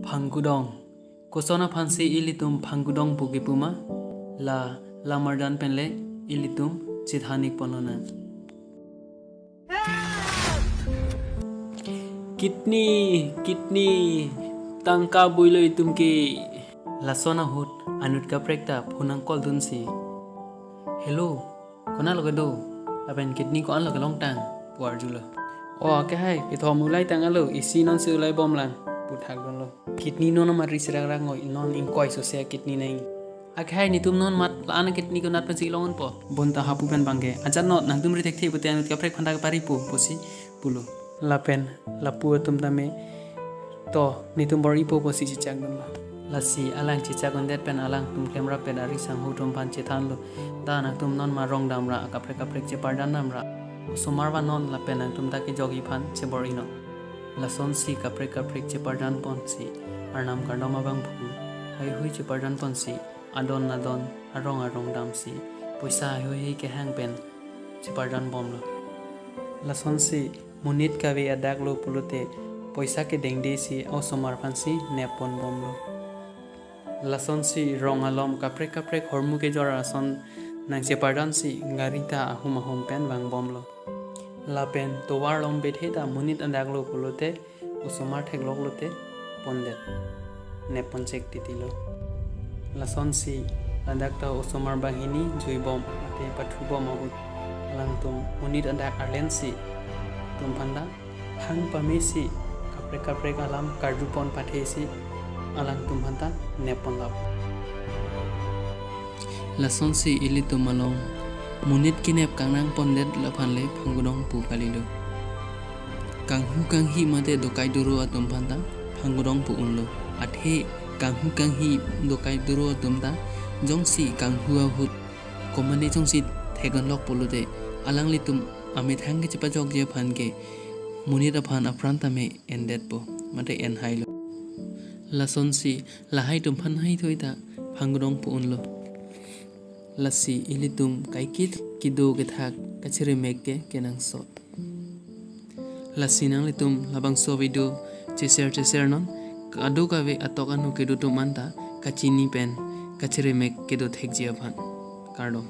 Phangudong. Kosona phansi ilitum phangudong pugipuma. La lamardan penle ilitum chithanik ponona. Kitni, kitni, tangka builo itumki. Lasona hut anut kaprekta phunang kol dunsi. Hello, kona loge do. Aben kitni ko an loge long tang. Puar julo. Oh, ke hai, itu mulai tang alo, isi non si ulai bom lang. puthak don lo kidney no ma ris rang rang ngoi non in koi so se kidney nai akhai ni tum non mat lan kidney ko nat pa si longon po bon ta hapu pen bangge ajar no nang tum ri tek thei putian ka prek phanda ka pari pu posi pulo lapen lapu tum dame to ni tum bori po posi chi chang dam lasi alang chi chagon det pen alang tum camera pen ari sang hu tum pan che than lo da nak tum non ma rong dam ra ka prek ka prek che par dan nam ra somar ba non la pen tum ta ki jogi phan che bori no Pardan pon si. Adon nadon arong arong dam si. Poisa hai hui hi ke hang pen che pardan bom lo. La son si munit kawe adak lo pulute poisa ke dengde si o somar pan si nepon bom lo. La son si rong alom kaprek kaprek hormu ke jora son nang che pardan si ngarita ahum ahum pen bang bom lo. লাপেন তোবার লম বেঠে দা মুনিত আন্দাগলো গুলোতে উসমার ঠেকলগলোতে পন্দে নেপন check দিল। লাসন সি আন্দাকটা উসমার বাহিনী জুই বম আতে পাঠু বম অগুত লাং তুম মুনিত আন্দাক আরলেন সি তুম ফান্দা হাং পামে সি কাপড়ে কাপড়ে গালাম কার্যুপন পাঠিয়েছি আলাং তুম ফান্দা নেপন লাভ। লাসন সি ইলি তুমালং মুনিত কিনেপ কাংনাং পণ্ডেত লফানলৈ ফাংগুদং পুফালিলো কাংহু কাংহি মাতে দকাই দৰুৱা দমফান্তা ফাংগুদং পু উনলো আঠে কাংহু কাংহি দকাই দৰুৱা দমদা জংচি কাংহুৱা হুত কমানে জংচি থেগন লগ পলোতে আলাংলি তুম আমি থাংগে চেপা জগ জে ফানগে মুনিত আফান আফ্ৰান্ত আমি এণ্ডেট পু মাতে এনহাইলো লাচনচি লাহাই দমফান হাই থৈ তা ফাংগুদং lasi ilitum kaikit kido ke thak kachire mekke kenang sot. Lasi nang litum labang so video cheser cheser non kado ka ve atoka nu kedo to manta kachini pen kachire mek kedo thek jia phan kardom